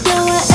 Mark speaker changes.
Speaker 1: blow it.